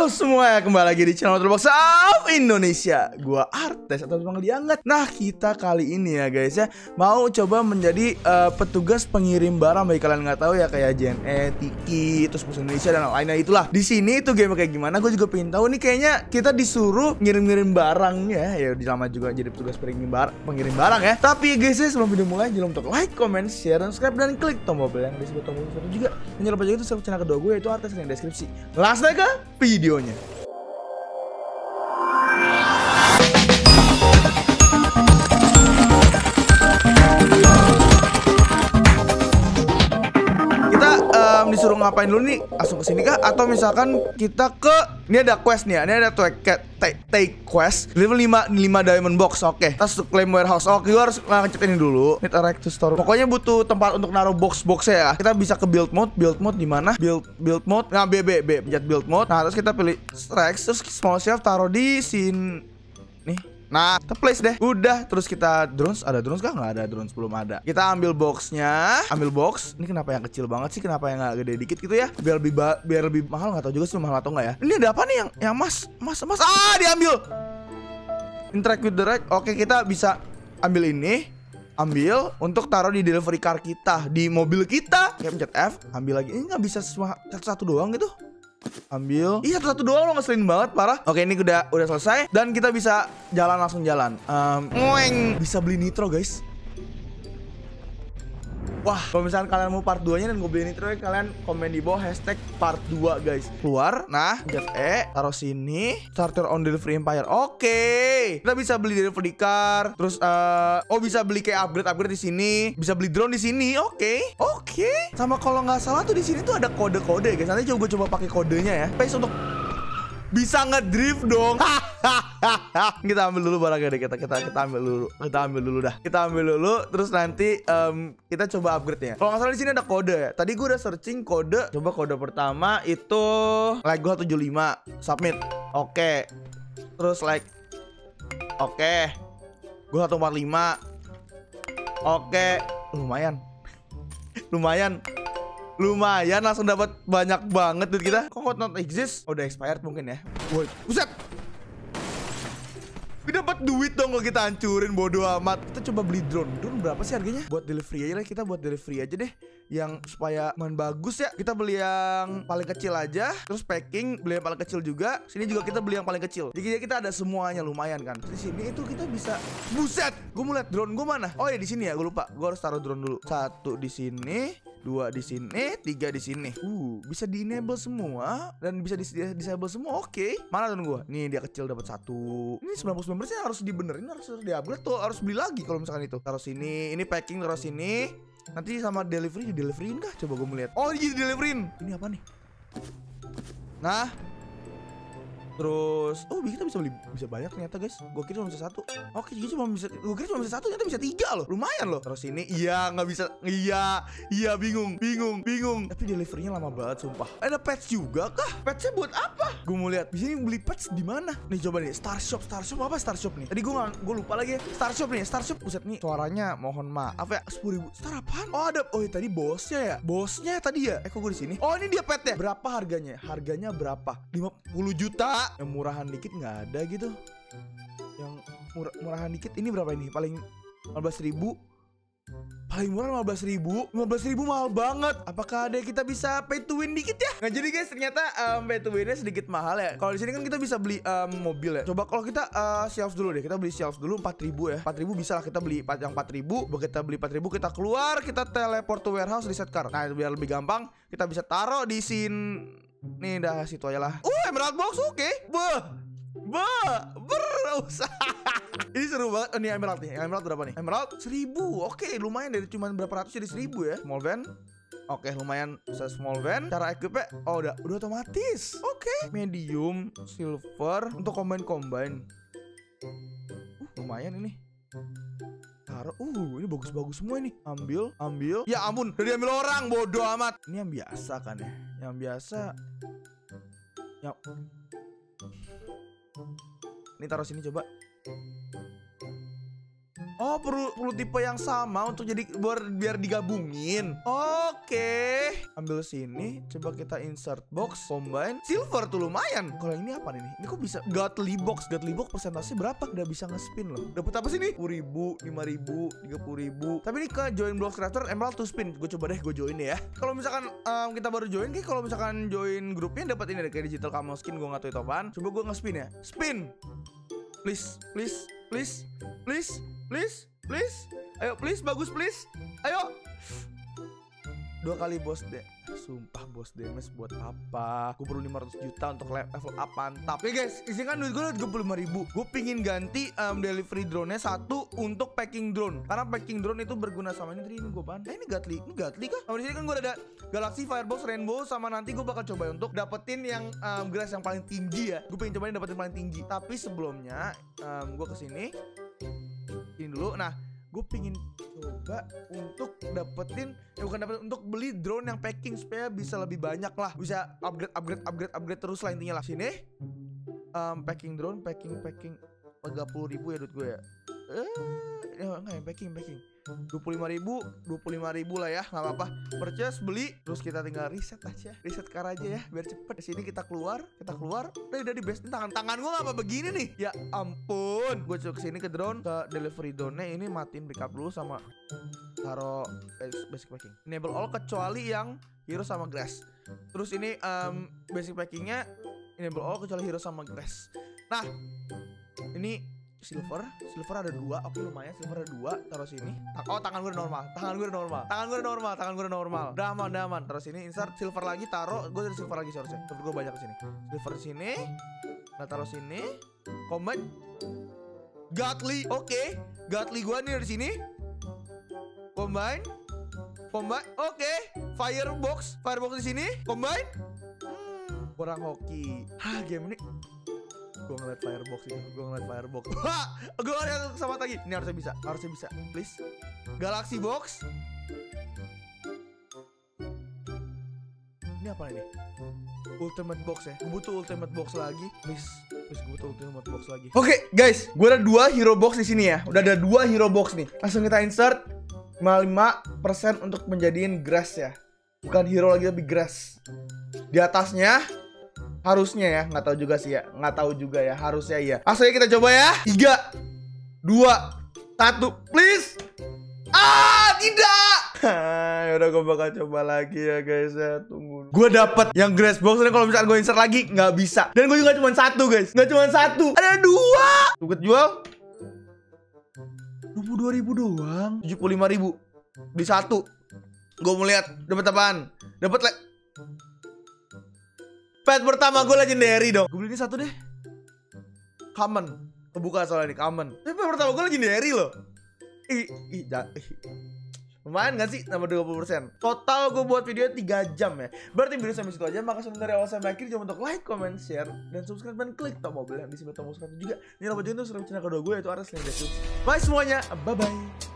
Halo semua, kembali lagi di channel Toolbox of Indonesia. Gua Artes atau panggil dianget Nah kita kali ini ya guys ya Mau coba menjadi uh, petugas pengirim barang. Bagi kalian nggak tahu ya kayak JNE, Tiki, terus Pos Indonesia dan lainnya itulah. Di sini itu game kayak gimana gue juga pengen tahu nih Kayaknya kita disuruh ngirim-ngirim barang ya Ya lama juga jadi petugas pengirim, bar pengirim barang ya. Tapi guys ya sebelum video mulai jangan lupa like, comment, share, dan subscribe Dan klik tombol bell yang di sebelah tombol itu juga. Dan jangan lupa juga itu subscribe channel kedua gue yaitu Artes yang deskripsi. Langsung aja ke videonya. Kita em, disuruh ngapain dulu nih? Langsung ke sini kah? Atau misalkan kita ke ini ada quest nih ya. Ini ada take, take, quest level 5 5 diamond box. Oke. Kita harus claim warehouse. Oke, gua harus ngecek ini dulu. Need a rack to store. Pokoknya butuh tempat untuk naruh box-box ya. Kita bisa ke build mode. Build mode di mana? Build build mode. Nah, B B B pencet build mode. Nah, terus kita pilih Rex terus small shelf taruh di nih Nah, kita place deh. Udah, terus kita drones. Ada drones kah? Nggak ada drones, belum ada. Kita ambil boxnya, ambil box. Ini kenapa yang kecil banget sih? Kenapa yang nggak gede dikit gitu ya? Biar lebih biar lebih mahal nggak tahu juga sih mahal atau nggak ya? Ini ada apa nih yang yang mas, mas, mas? Ah, diambil. Interact with the rack. Oke, kita bisa ambil ini. Ambil untuk taruh di delivery car kita di mobil kita. Kayak pencet F, ambil lagi. Ini nggak bisa satu-satu doang gitu ambil. Ih satu-satu doang lo ngeselin banget parah. Oke ini udah udah selesai. Dan kita bisa jalan langsung jalan. Um, Bisa beli nitro guys Wah, kalau misalkan kalian mau part 2-nya dan gue beli nitro, kalian komen di bawah hashtag part 2 guys. Keluar, nah, pencet E, taruh sini, starter on delivery empire. Oke, kita bisa beli delivery car, terus eh oh bisa beli kayak upgrade upgrade di sini, bisa beli drone di sini. Oke, oke. Sama kalau nggak salah tuh di sini tuh ada kode-kode guys. Nanti coba coba pakai kodenya ya. Space untuk bisa ngedrift dong. kita ambil dulu barangnya deh kita kita kita ambil dulu. Kita ambil dulu dah. Kita ambil dulu terus nanti em, kita coba upgrade ya. Kalau nggak salah di sini ada kode ya. Tadi gue udah searching kode. Coba kode pertama itu like gue 75 submit. Oke. Terus like Oke. Gue 145. Oke. Lumayan. Lumayan lumayan langsung dapat banyak banget duit kita. Kok not exist? Oh, udah expired mungkin ya. Woi buset. Kita dapat duit dong kalau kita hancurin bodo amat. Kita coba beli drone. Drone berapa sih harganya? Buat delivery aja lah kita buat delivery aja deh yang supaya main bagus ya kita beli yang paling kecil aja terus packing beli yang paling kecil juga sini juga kita beli yang paling kecil jadi kita ada semuanya lumayan kan di sini itu kita bisa buset gue mau lihat drone gue mana oh ya di sini ya gue lupa gue harus taruh drone dulu satu di sini dua di sini, tiga di sini. Uh, bisa di enable semua dan bisa di disable semua. Oke. Mana tuh gua? Nih dia kecil dapat satu. Ini 99% harus dibenerin, harus harus di-upgrade tuh, harus beli lagi kalau misalkan itu. Taruh sini, ini packing taruh sini. Nanti sama delivery di deliveryin kah? Coba gue mau lihat. Oh, ini di deliveryin. Ini apa nih? Nah, Terus, oh kita bisa beli bisa banyak ternyata guys. Gue kira cuma bisa satu. Oke, jadi cuma bisa. Gue kira cuma bisa satu, ternyata bisa tiga loh. Lumayan loh. Terus ini, iya nggak bisa. Iya, iya bingung, bingung, bingung. Tapi deliverynya lama banget, sumpah. Ada patch juga kah? Patchnya buat apa? Gue mau lihat. Di sini beli patch di mana? Nih coba nih, Star Shop, Star Shop apa Star Shop nih? Tadi gue gue lupa lagi. Star Shop nih, Star Shop. Buset nih, suaranya mohon maaf ya. Sepuluh ribu. Star apaan? Oh ada. Oh ya, tadi bosnya ya. Bosnya tadi ya. Eh kok gue di sini? Oh ini dia petnya. Berapa harganya? Harganya berapa? 50 juta. Yang murahan dikit nggak ada gitu. Yang murah, murahan dikit ini berapa ini? Paling 15 ribu. Paling murah 15 ribu. 15 ribu mahal banget. Apakah ada yang kita bisa pay to win dikit ya? Nah jadi guys ternyata um, pay to winnya sedikit mahal ya. Kalau di sini kan kita bisa beli um, mobil ya. Coba kalau kita uh, shelf dulu deh. Kita beli shelf dulu 4 ribu ya. 4 ribu bisa lah kita beli yang 4 ribu. Begitu kita beli 4 ribu kita keluar Kita teleport to warehouse reset car Nah biar lebih gampang. Kita bisa taruh di sini Nih dah situ aja lah Uh emerald box oke okay. Beuh Ba, berusaha. Ini seru banget. Oh, ini emerald nih. Emerald berapa nih? Emerald seribu. Oke, lumayan dari cuma berapa ratus jadi seribu ya. Small van. Oke, lumayan bisa small van. Cara equipnya oh udah udah otomatis. Oke, medium, silver untuk combine combine. Uh, lumayan ini. Taruh. Uh, ini bagus-bagus semua ini. Ambil, ambil. Ya ampun, udah diambil orang. Bodoh amat. Ini yang biasa kan ya? Yang biasa. Yang Ini taruh sini coba. Oh perlu perlu tipe yang sama untuk jadi biar, biar digabungin. Oke. Ambil sini Coba kita insert box Combine. Silver tuh lumayan. Kalau ini apa nih? Ini kok bisa Godly box. Godly box persentase berapa? Udah bisa nge-spin loh. Dapat apa sih nih 10 ribu 5 ribu 30 ribu. Tapi ini ke join block crafter Emerald to spin. Gue coba deh gue join ya. Kalau misalkan um, kita baru join Kayak kalau misalkan join grupnya dapat ini deh Kayak digital camel skin Gue gak tau itu apaan. Coba gue nge-spin ya. Spin. Please Please Please Please Please Please. Ayo please Bagus please. Ayo. Dua kali bos deh Sumpah bos damage buat apa? Gue perlu 500 juta untuk level up mantap Ya guys isi kan duit gue udah 25 ribu. Gue pingin ganti um, delivery drone-nya satu untuk packing drone. Karena packing drone itu berguna sama ini. Tadi ini gue ban. Eh ini Gatli Ini Gatli kah? Sama di sini kan gue ada Galaxy Firebox Rainbow Sama nanti gue bakal coba untuk dapetin yang um, grass yang paling tinggi ya. Gue pengen cobain dapetin paling tinggi. Tapi sebelumnya um, gue ke sini. Ini dulu. Nah gue pingin coba untuk dapetin ya bukan dapetin untuk beli drone yang packing supaya bisa lebih banyak lah. Bisa upgrade upgrade upgrade upgrade terus lah intinya lah. Sini. Um, packing drone packing packing. 30 ribu ya duit gue ya? Eh ya enggak yang packing packing 25 ribu 25 ribu lah ya nggak apa-apa. Purchase beli terus kita tinggal reset aja. Reset car aja ya biar cepet. Di sini kita keluar kita keluar. Udah udah di base tangan tangan gue apa begini nih? Ya ampun. Gue coba ke sini ke drone ke delivery drone ini matiin backup dulu sama taruh basic packing. Enable all kecuali yang hero sama grass. Terus ini um, basic packingnya enable all kecuali hero sama grass. Nah ini silver silver ada dua oke lumayan silver ada dua taruh sini. Oh tangan gue normal tangan gue normal tangan gue normal tangan gue normal. Udah. Aman udah aman. Taruh sini insert silver lagi taruh gue ada silver lagi seharusnya. Silver gue banyak sini. Silver sini nah taruh sini. Combine Gatli oke. Okay. Gatli gue nih dari sini. Combine. Combine oke. Okay. firebox firebox di sini. Combine. Hmm. kurang hoki. Hah game ini gue ngeliat firebox itu gue ngeliat firebox wah gue ngeliat sama lagi. Ini harusnya bisa harusnya bisa. Please. Galaxy box. Ini apa ini? Ultimate box ya? Gue butuh ultimate box lagi. Please. Please gue butuh ultimate box lagi. Oke okay, guys. Gue ada dua hero box di sini ya. Udah ada dua hero box nih. Langsung kita insert. 55% untuk menjadiin grass ya. Bukan hero lagi tapi grass. Di atasnya Harusnya ya, nggak tahu juga sih ya. Nggak tahu juga ya, harusnya ya. Langsung kita coba ya. Tiga, dua, satu, please. Ah, tidak. ya udah gue bakal coba lagi ya guys ya. Tunggu gue dapet yang grass box kalau misalnya gue insert lagi nggak bisa. Dan gue juga cuma satu guys. Nggak cuma satu. Ada dua. Gue jual. Dua puluh dua ribu doang. tujuh puluh lima ribu. Di satu. Gue mau lihat dapat apaan? Dapat Pet pertama gue legendary dong. Gue beli ini satu deh. Common. Kebuka soalnya ini common. Tapi pet pertama gue legendary loh. Ih, ih, ih. Lumayan gak sih nama 20% Total gue buat video 3 jam ya Berarti video sampai situ aja Makasih dari awal sampai akhir Jangan untuk like, comment, share Dan subscribe dan klik tombol bel yang di sebelah tombol subscribe juga Jangan lupa juga untuk subscribe channel kedua gue Yaitu Aras Bye semuanya Bye-bye